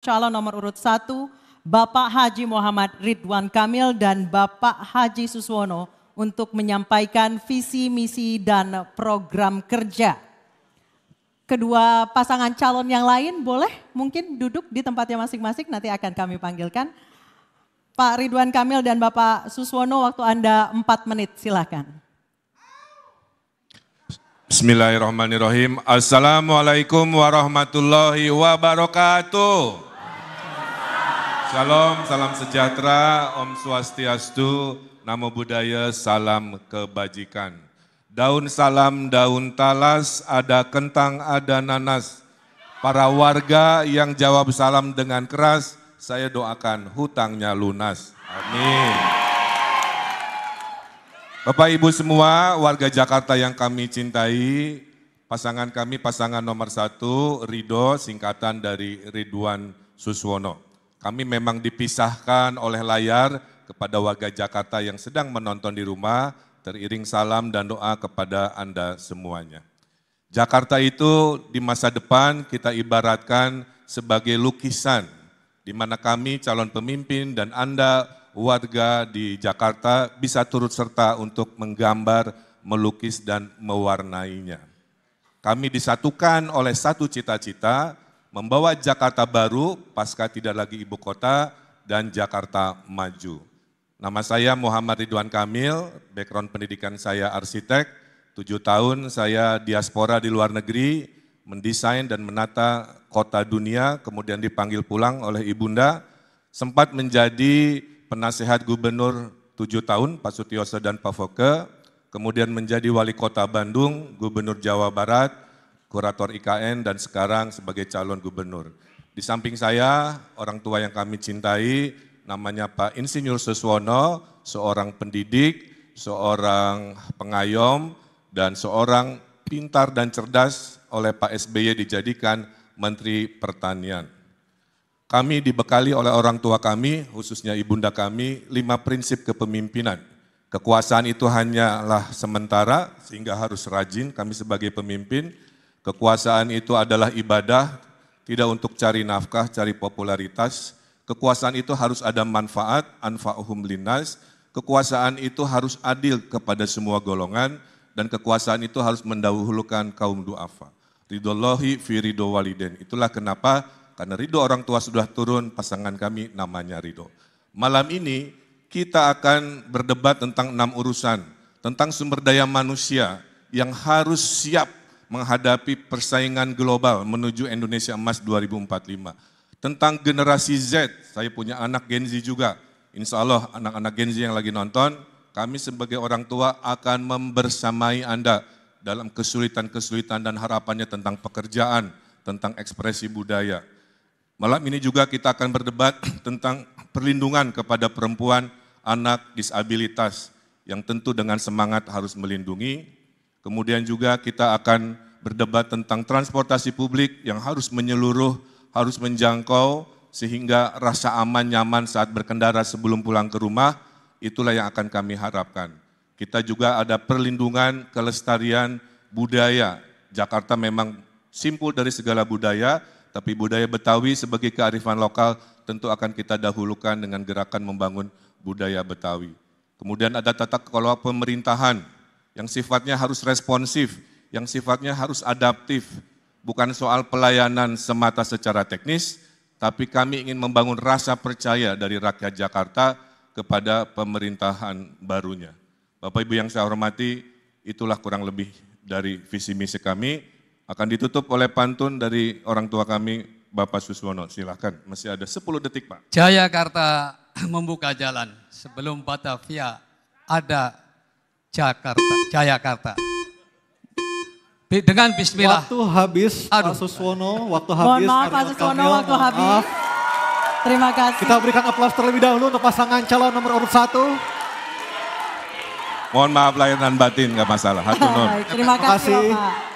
calon nomor urut 1 Bapak Haji Muhammad Ridwan Kamil dan Bapak Haji Suswono untuk menyampaikan visi, misi, dan program kerja. Kedua pasangan calon yang lain boleh mungkin duduk di tempatnya masing-masing nanti akan kami panggilkan. Pak Ridwan Kamil dan Bapak Suswono waktu Anda 4 menit silakan. Bismillahirrahmanirrahim. Assalamualaikum warahmatullahi wabarakatuh. Shalom, salam sejahtera, Om Swastiastu, Namo Buddhaya, salam kebajikan. Daun salam, daun talas, ada kentang, ada nanas. Para warga yang jawab salam dengan keras, saya doakan hutangnya lunas. Amin. Bapak Ibu semua, warga Jakarta yang kami cintai, pasangan kami pasangan nomor satu, Ridho, singkatan dari Ridwan Suswono. Kami memang dipisahkan oleh layar kepada warga Jakarta yang sedang menonton di rumah, teriring salam dan doa kepada Anda semuanya. Jakarta itu di masa depan kita ibaratkan sebagai lukisan, di mana kami calon pemimpin dan Anda warga di Jakarta bisa turut serta untuk menggambar, melukis, dan mewarnainya. Kami disatukan oleh satu cita-cita, membawa Jakarta baru pasca tidak lagi ibu kota dan Jakarta maju. Nama saya Muhammad Ridwan Kamil, background pendidikan saya arsitek, tujuh tahun saya diaspora di luar negeri, mendesain dan menata kota dunia, kemudian dipanggil pulang oleh ibunda, sempat menjadi penasehat gubernur tujuh tahun, Pak Sutioso dan Pak Foke, kemudian menjadi wali kota Bandung, gubernur Jawa Barat, kurator IKN dan sekarang sebagai calon gubernur. Di samping saya, orang tua yang kami cintai, namanya Pak Insinyur Suswono, seorang pendidik, seorang pengayom, dan seorang pintar dan cerdas oleh Pak SBY dijadikan Menteri Pertanian. Kami dibekali oleh orang tua kami, khususnya ibunda kami, lima prinsip kepemimpinan. Kekuasaan itu hanyalah sementara, sehingga harus rajin kami sebagai pemimpin, Kekuasaan itu adalah ibadah, tidak untuk cari nafkah, cari popularitas. Kekuasaan itu harus ada manfaat, anfa'uhum linas. Kekuasaan itu harus adil kepada semua golongan, dan kekuasaan itu harus mendahulukan kaum du'afa. Ridhollahi fi ridho waliden. Itulah kenapa, karena ridho orang tua sudah turun, pasangan kami namanya ridho. Malam ini kita akan berdebat tentang enam urusan, tentang sumber daya manusia yang harus siap menghadapi persaingan global menuju Indonesia Emas 2045. Tentang generasi Z, saya punya anak Gen Z juga. Insya Allah anak-anak Gen Z yang lagi nonton, kami sebagai orang tua akan membersamai Anda dalam kesulitan-kesulitan dan harapannya tentang pekerjaan, tentang ekspresi budaya. Malam ini juga kita akan berdebat tentang perlindungan kepada perempuan, anak, disabilitas, yang tentu dengan semangat harus melindungi, Kemudian juga kita akan berdebat tentang transportasi publik yang harus menyeluruh, harus menjangkau, sehingga rasa aman, nyaman saat berkendara sebelum pulang ke rumah, itulah yang akan kami harapkan. Kita juga ada perlindungan kelestarian budaya. Jakarta memang simpul dari segala budaya, tapi budaya Betawi sebagai kearifan lokal tentu akan kita dahulukan dengan gerakan membangun budaya Betawi. Kemudian ada tata kelola pemerintahan, yang sifatnya harus responsif, yang sifatnya harus adaptif, bukan soal pelayanan semata secara teknis, tapi kami ingin membangun rasa percaya dari rakyat Jakarta kepada pemerintahan barunya. Bapak Ibu yang saya hormati, itulah kurang lebih dari visi misi kami. Akan ditutup oleh pantun dari orang tua kami, Bapak Suswono. Silahkan, masih ada 10 detik Pak. Jayakarta membuka jalan sebelum Batavia ada Jakarta, Jayakarta. Dengan bismillah. Waktu habis Aduh. Pak Suswono, waktu habis. Mohon maaf Pak Suswono, waktu habis. Maaf. Terima kasih. Kita berikan aplaus terlebih dahulu untuk pasangan calon nomor urut satu. Mohon maaf lahir dan batin, nggak masalah. Terima kasih, Terima kasih. Bapak.